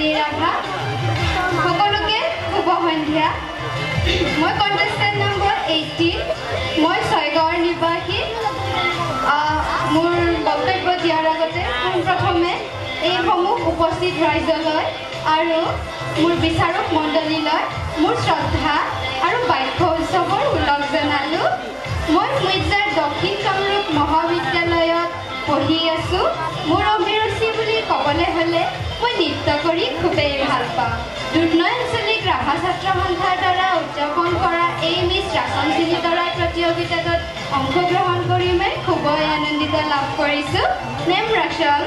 Mridalini Rabha. সকলোকে শুভ সন্ধিয়া। মই কণ্টেষ্টেণ্ট নম্বৰ এইটিন মই ছয়গাঁৱৰ নিবাসী মোৰ বক্তব্য দিয়াৰ আগতে পোনপ্ৰথমে এইসমূহ উপস্থিত ৰাইজলৈ আৰু মোৰ বিচাৰক মণ্ডলীলৈ মোৰ শ্ৰদ্ধা আৰু বাক্য উৎসৱৰ ওলগ জনালোঁ। মই মিৰ্জাৰ দক্ষিণ কামৰূপ মহাবিদ্যালয়ত পঢ়ি আছোঁ। মোৰ অভিৰুচি বুলি ক'বলৈ হ'লে মই নৃত্য কৰি খুবেই ভাল পাওঁ। দুধনৈ আঞ্চলিক ৰাভা ছাত্ৰ সন্থাৰ দ্বাৰা উদযাপন কৰা এই মিছ ৰাচন চিলিতৰা প্ৰতিযোগিতাটোত অংশগ্ৰহণ কৰি মই খুবেই আনন্দিত লাভ কৰিছোঁ। নেম ৰাচন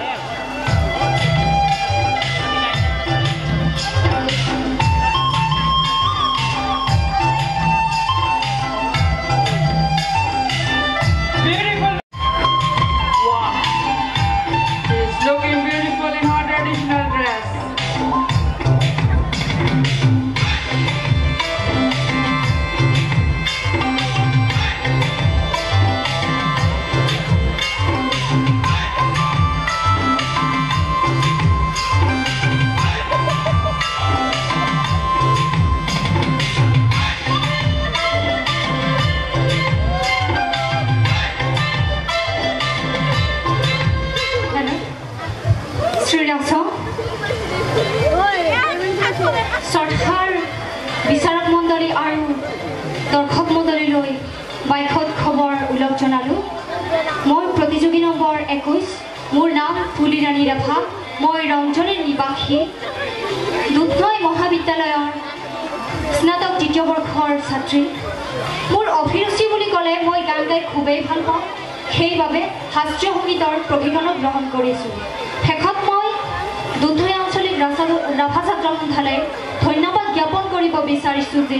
দৰ্শক মণ্ডলীলৈ বাইকত খবৰ ওলগ জনালোঁ। মই প্ৰতিযোগী নম্বৰ একৈছ মোৰ নাম ফুলিৰাণী ৰাভা মই ৰঞ্জনীৰ নিবাসী। দুধনৈ মহাবিদ্যালয়ৰ স্নাতক দ্বিতীয় বৰ্ষৰ ছাত্ৰী। মোৰ অভিৰুচি বুলি ক'লে মই গান গাই খুবেই ভাল পাওঁ। সেইবাবে শাস্ত্ৰীয় সংগীতৰ প্ৰশিক্ষণো গ্ৰহণ কৰিছোঁ। শেষত মই দুধনৈ আঞ্চলিক ৰাভা ছাত্ৰ সন্থালৈ ধন্যবাদ জ্ঞাপন কৰিব বিচাৰিছোঁ যে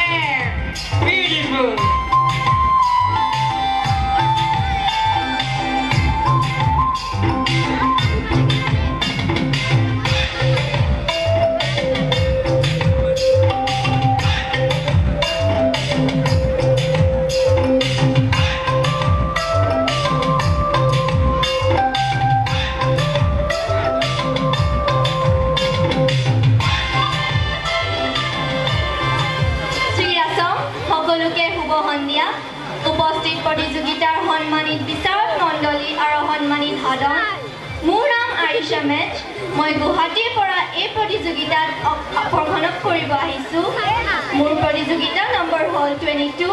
আৰিষা মেচ মই গুৱাহাটীৰ পৰা এই প্ৰতিযোগিতাত অংশগ্ৰহণ কৰিব আহিছোঁ। মোৰ প্ৰতিযোগিতা নম্বৰ হ'ল টুৱেণ্টি টু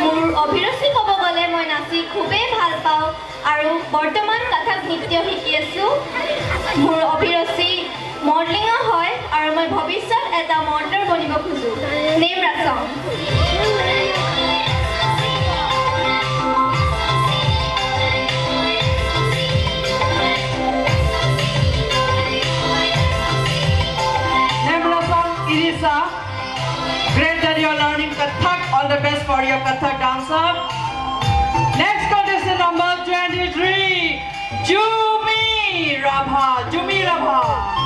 মোৰ অভিৰুচি ক'ব গ'লে মই নাচি খুবেই ভাল পাওঁ আৰু বৰ্তমান কথাক নৃত্য শিকি আছোঁ। মোৰ অভিৰুচি মডেলিঙো হয় আৰু মই ভৱিষ্যত এটা মডেলৰ বনিব খোজোঁ। নেম ৰাচম best for your Kathak dancer. Next contestant number 23, Jumi Rabha. Jumi Rabha.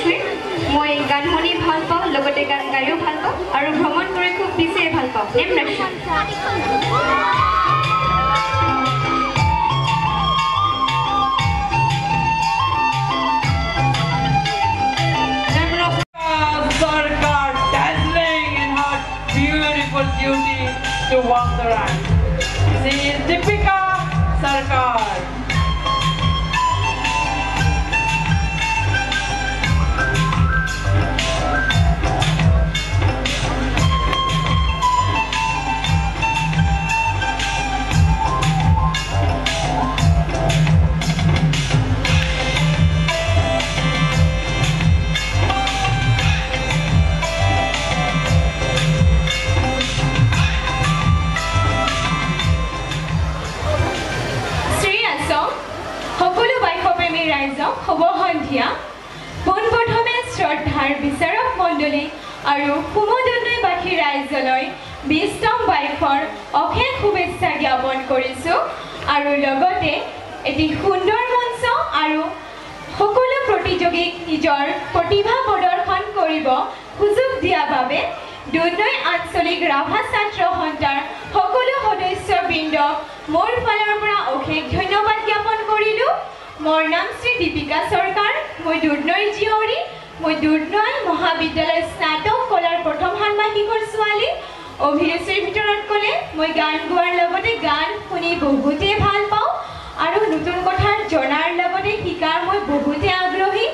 Three মই গান শুনি ভাল পাওঁ লগতে গান গায়ো ভাল পাওঁ আৰু ভ্ৰমণ কৰি খুব বেছিয়ে ভাল পাওঁ। अज़ीज़ दीपिका सरकार মই দুৰ্নৈৰ জীয়ৰী মই দুৰ্নৈ মহাবিদ্যালয় স্নাতক কলাৰ প্ৰথম ষান্মাসিকৰ ছোৱালী। অভিৰুচিৰ ভিতৰত ক'লে মই গান গোৱাৰ লগতে গান শুনি বহুতেই ভাল পাওঁ আৰু নতুন কথা জনাৰ লগতে শিকাৰ মই বহুতে আগ্ৰহী।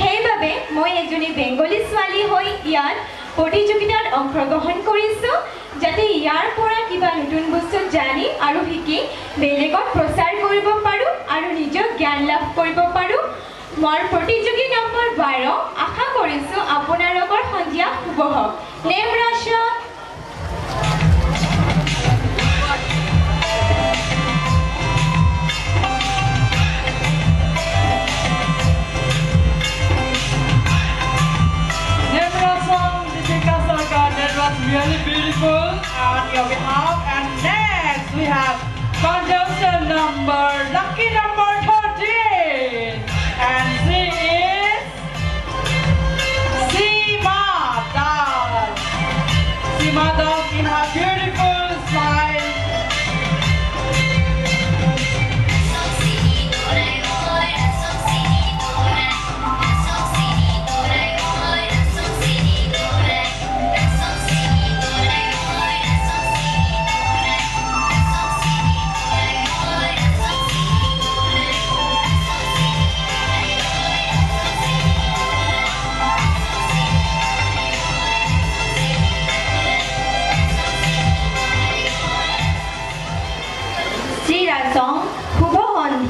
সেইবাবে মই এজনী বেংগলী ছোৱালী হৈ ইয়াত প্ৰতিযোগিতাত অংশগ্ৰহণ কৰিছোঁ যাতে ইয়াৰ পৰা কিবা নতুন বস্তু জানি আৰু শিকি বেলেগত প্ৰচাৰ কৰিব পাৰোঁ আৰু নিজক জ্ঞান লাভ কৰিব পাৰোঁ। মোৰ প্ৰতিযোগী নম্বৰ বাৰ আশা কৰিছোঁ আপোনালোকৰ সন্ধিয়া শুভ হওক name was really beautiful on your behalf. And next we have contestant number, lucky number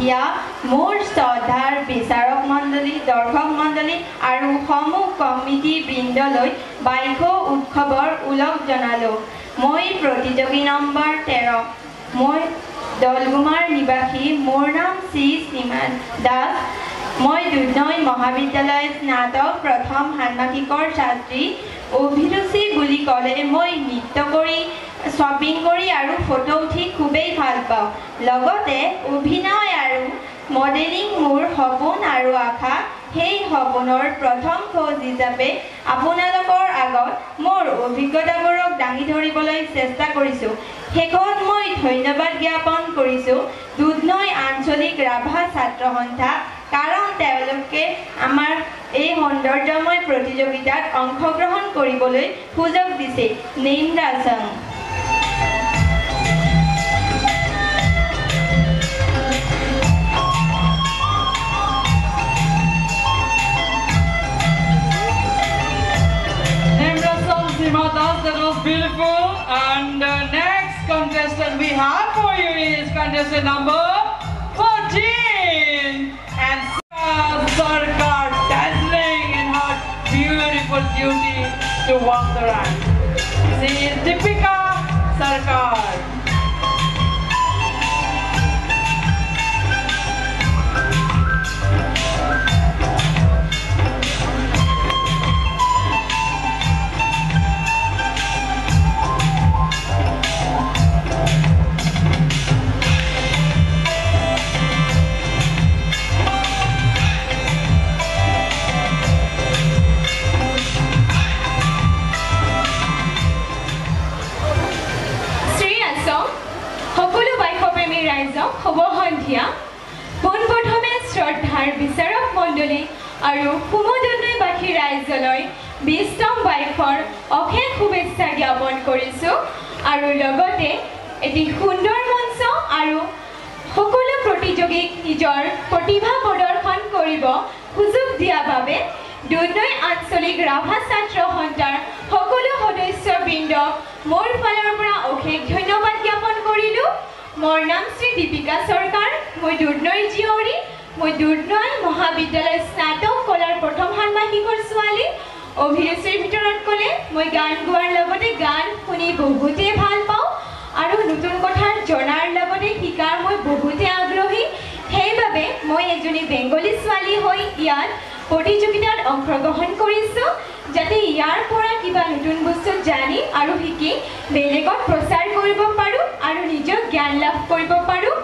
সন্ধিয়া মোৰ শ্ৰদ্ধাৰ বিচাৰক মণ্ডলী দৰ্শক মণ্ডলী আৰু সমূহ কমিটি বৃন্দলৈ বাইক উৎসৱৰ ওলগ জনালোঁ। মই প্ৰতিযোগী নম্বৰ তেৰ। মই দলগুমাৰ নিবাসী মোৰ নাম শ্ৰী শ্ৰীমান দাস। মই দুনৈ মহাবিদ্যালয় স্নাতক প্ৰথম ষান্মাসিকৰ ছাত্ৰী অভিৰুচি বুলি ক'লে মই নৃত্য কৰি শ্বপিং কৰি আৰু ফটো উঠি খুবেই ভাল পাওঁ। লগতে অভিনয় আৰু মডেলিং মোৰ সপোন আৰু আশা। সেই সপোনৰ প্ৰথম খোজ হিচাপে আপোনালোকৰ আগত মোৰ অভিজ্ঞতাবোৰক দাঙি ধৰিবলৈ চেষ্টা কৰিছোঁ। শেষত মই ধন্যবাদ জ্ঞাপন কৰিছোঁ। দুধনৈ আঞ্চলিক ৰাভা ছাত্ৰ সন্থা কাৰণ তেওঁলোকে আমাৰ এই সৌন্দৰ্যময় প্ৰতিযোগিতাত অংশগ্ৰহণ কৰিবলৈ সুযোগ দিছে that was beautiful. And the next contestant we have for you is contestant number 14. And Seema Sarkar dazzling in her beautiful beauty to walk the run. She is Deepika Sarkar. প্ৰতিভা প্ৰদৰ্শন কৰিব সুযোগ দিয়াৰ বাবে দুনৈ আঞ্চলিক ৰাভা ছাত্ৰ সন্থাৰ সকলো সদস্যবৃন্দক মোৰ ফালৰ পৰা অশেষ ধন্যবাদ জ্ঞাপন কৰিলোঁ। মোৰ নাম শ্ৰী দীপিকা চৰকাৰ মই দুৰ্নৈৰ জীয়ৰী মই দুৰ্নৈ মহাবিদ্যালয় স্নাতক কলাৰ প্ৰথম ষান্মাসিকৰ ছোৱালী। অভিৰুচিৰ ভিতৰত ক'লে মই গান গোৱাৰ লগতে গান শুনি বহুতেই ভাল পাওঁ আৰু নতুন কথা জনাৰ লগতে শিকাৰ মই বহুতেই আগ্ৰহী। সেইবাবে মই এজনী বেংগলী ছোৱালী হৈ ইয়াত প্ৰতিযোগিতাত অংশগ্ৰহণ কৰিছোঁ যাতে ইয়াৰ পৰা কিবা নতুন বস্তু জানি আৰু শিকি বেলেগত প্ৰচাৰ কৰিব পাৰোঁ আৰু নিজক জ্ঞান লাভ কৰিব পাৰোঁ।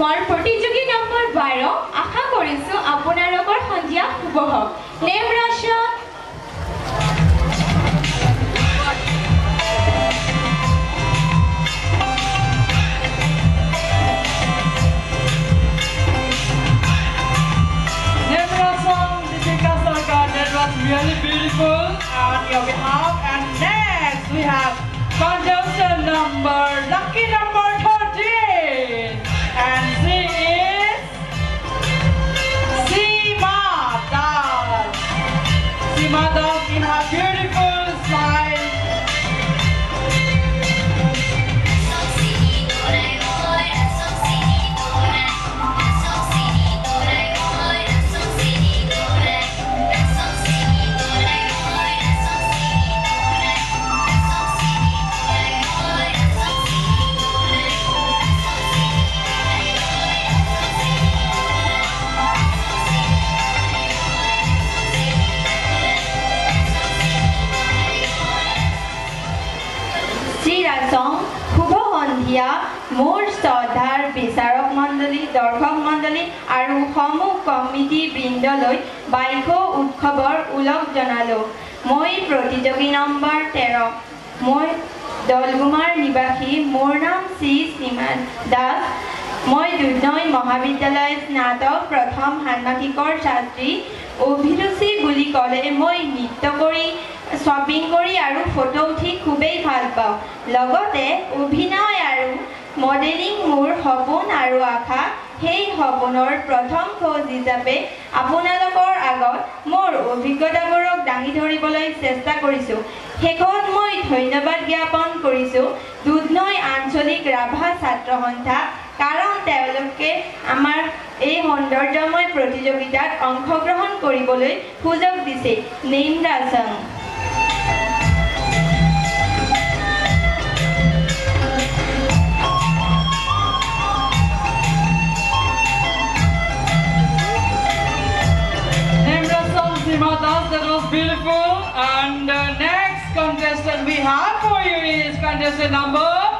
মই প্ৰতিযোগী নম্বৰ বাৰ আশা কৰিছোঁ আপোনালোকৰ সন্ধিয়া শুভ হওক। নেম ৰাষ্ট্ৰ beautiful on your behalf. And next we have contestant number, lucky আৰু সমূহ কমিটি বৃন্দলৈ বাইশ উৎসৱৰ ওলগ জনালোঁ। মই প্ৰতিযোগী নম্বৰ তেৰ। মই দলগুমাৰ নিবাসী। মোৰ নাম শ্ৰী শ্ৰীমান দাস। মই দুনৈ মহাবিদ্যালয় স্নাতক প্ৰথম ষান্মাসিকৰ ছাত্ৰী। অভিৰুচি বুলি ক'লে মই নৃত্য কৰি শ্বপিং কৰি আৰু ফটো উঠি খুবেই ভাল পাওঁ। লগতে অভিনয় আৰু মডেলিং মোৰ সপোন আৰু আশা। সেই সপোনৰ প্ৰথম খোজ হিচাপে আপোনালোকৰ আগত মোৰ অভিজ্ঞতাবোৰক দাঙি ধৰিবলৈ চেষ্টা কৰিছোঁ। শেষত মই ধন্যবাদ জ্ঞাপন কৰিছোঁ। দুধনৈ আঞ্চলিক ৰাভা ছাত্ৰ সন্থা কাৰণ তেওঁলোকে আমাৰ এই সৌন্দৰ্যময় প্ৰতিযোগিতাত অংশগ্ৰহণ কৰিবলৈ সুযোগ দিছে that was beautiful. And the next contestant we have for you is contestant number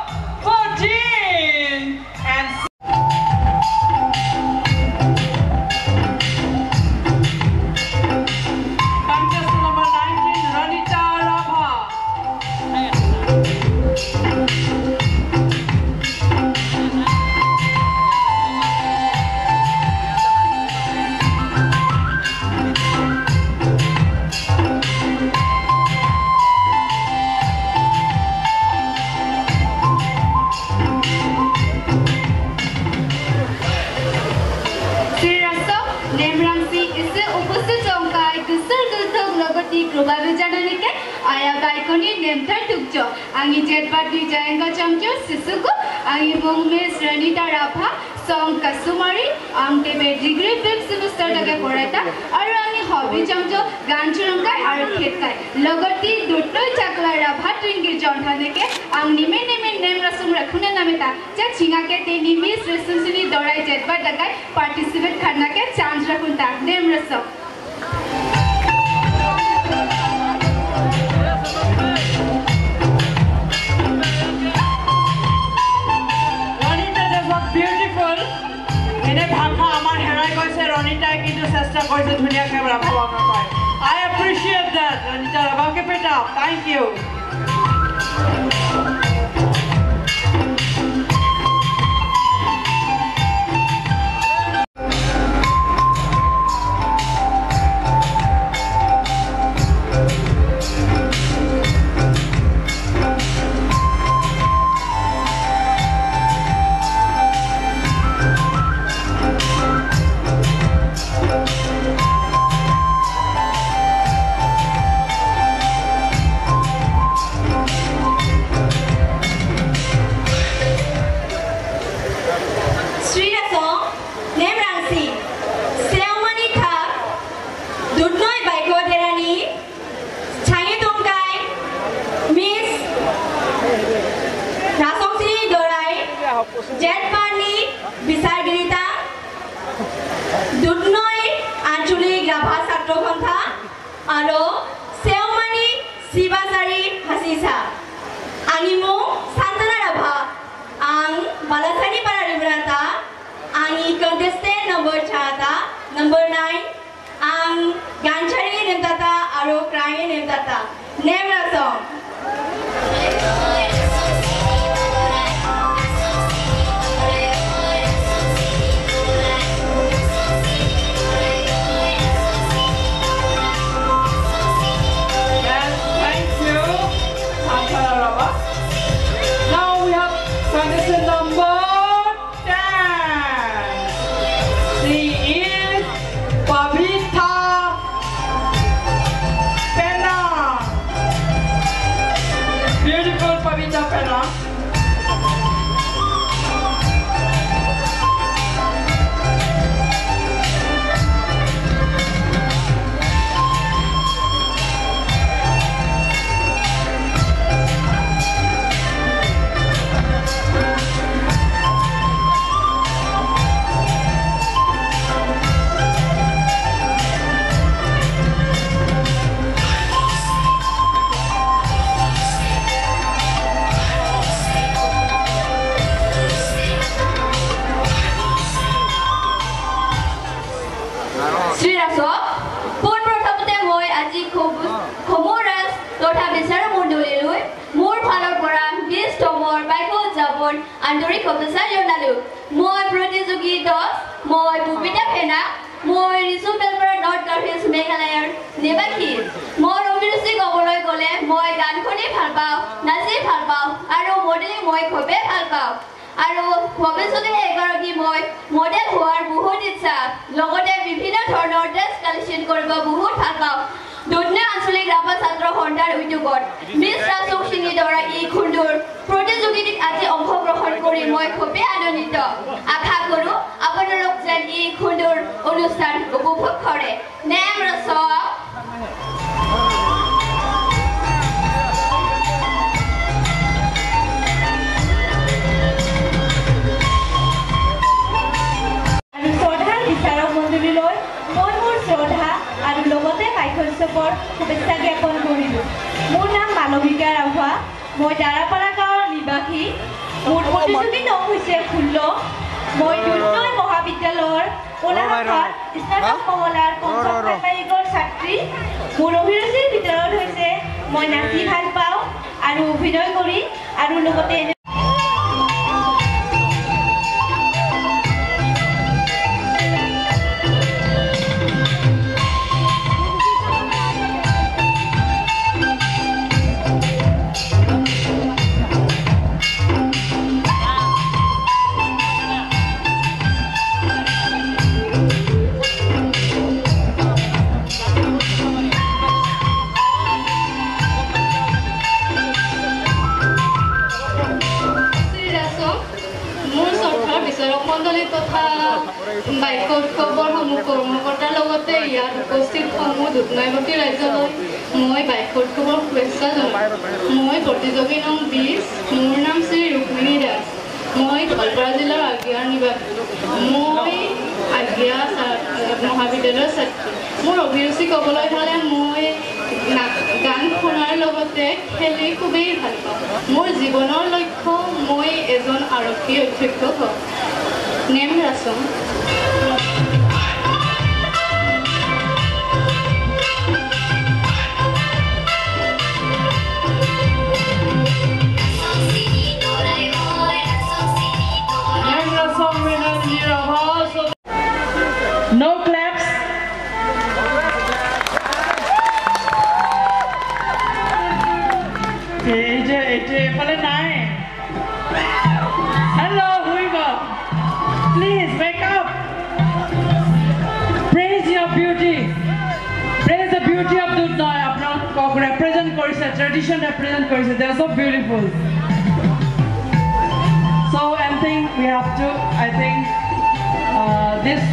song Kasumari amke me degree fifth semester tage pore ta aru ami hobby jamjo gan churungai aru khetai logati dutto chaklar rabha twingi jonthane ke am nime nime nem rasum rakhune name ta ja chinga ke te nime sresum sini dorai jetba tagai participate karna ke chance rakhun ta nem rasum কিন্তু চেষ্টা কৰিছে ধুনীয়াকৈ ৰাভা লগাব পাৰে I appreciate that Ranita Rabha keep it up thank you আৰু চেওমানী শিৱাচাৰী হাচিছা আঙিমু সান্তনা ৰাভা আং বালাচাৰী পাৰা ৰিব্ৰাতা আঙি contestant number চাটা নম্বৰ নাইন আং গানচাৰী নেমতাতা আৰু ক্ৰাঙী নেমতাতা নেম ৰাচং উদযাপন আন্তৰিক শুভেচ্ছা জনালো। মই প্ৰতিযোগী দল মই বুবিতা ফেনা মই ৰিচু বেলপাৰা নৰ্থ গাৰ্হিলছ মেঘালয়ৰ নিবাসী মোৰ অভিৰুচি ক'বলৈ গ'লে মই গান শুনি ভাল পাওঁ নাচি ভাল পাওঁ আৰু মডেলিং মই খুবেই ভাল পাওঁ। আৰু ভৱিষ্যতে এগৰাকী মই মডেল হোৱাৰ বহুত ইচ্ছা। লগতে বিভিন্ন ধৰণৰ ড্ৰেছ কালেকশ্যন কৰিব বহুত ভাল পাওঁ। দুধনে আঞ্চলিক ৰাভা ছাত্ৰ সন্থাৰ উদ্যোগত মিছ ৰাজক সিঙিৰ দ্বাৰা এই খুন্দুৰ প্ৰতিযোগিতাত আজি অংশগ্ৰহণ কৰি মই খুবেই আনন্দিত আশা কৰোঁ আপোনালোক যেন এই খুন্দুৰ অনুষ্ঠান উপভোগ কৰে নেম ৰচক শুভেচ্ছা জ্ঞাপন কৰিলোঁ। মোৰ নাম মালবিকা ৰাভা। মই দাৰাপাৰা গাঁৱৰ নিবাসী। মোৰ প্ৰতিযোগী নং হৈছে ষোল্ল। মই দুৰ্নৈ মহাবিদ্যালয়ৰ কলা শাখাৰ স্নাতক মহলাৰ পঞ্চম সাপ্তাহিকৰ ছাত্ৰী। মোৰ অভিৰুচিৰ ভিতৰত হৈছে মই নাচি ভাল পাওঁ আৰু অভিনয় কৰি আৰু লগতে শুভেচ্ছা জনাওঁ মই প্ৰতিযোগী নং বিছ মোৰ নাম শ্ৰী ৰুক্মিণী দাস মই গোৱালপাৰা জিলাৰ আগিয়াৰ নিবাসী মই আগিয়া মহাবিদ্যালয়ৰ ছাত্ৰী মোৰ অভিৰুচি ক'বলৈ হ'লে মই গান শুনাৰ লগতে খেলি খুবেই ভাল পাওঁ মোৰ জীৱনৰ লক্ষ্য মই এজন আৰক্ষী অধ্যক্ষ হওঁ নেম ৰাচম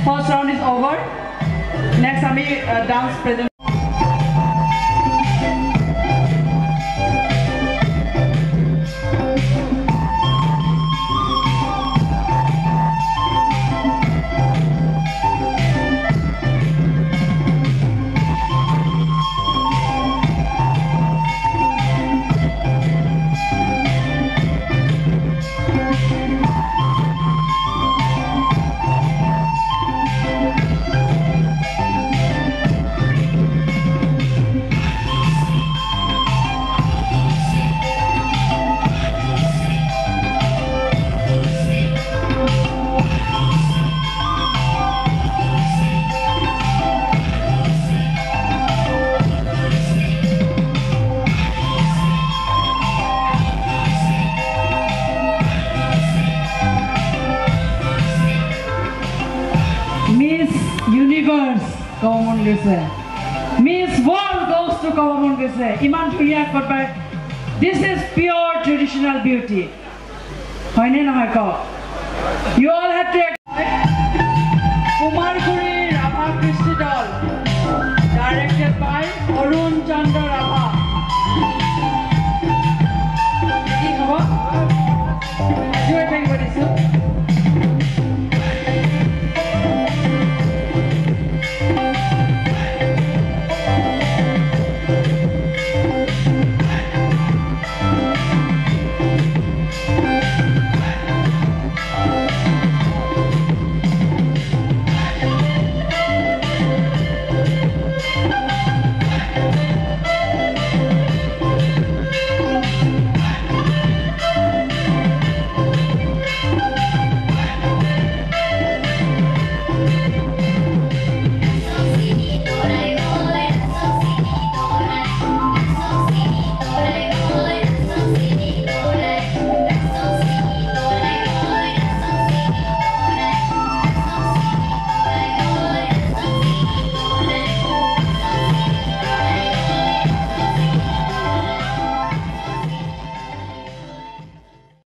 first round is over. Next, Ami uh, dance present. গৈছে মিছ ৱৰ্ল্ড গ'জ টু ক'ব মন গৈছে ইমান ধুনীয়া ক'ৰবাৰ this is pure traditional beauty হয়নে নহয় কওক? U all have to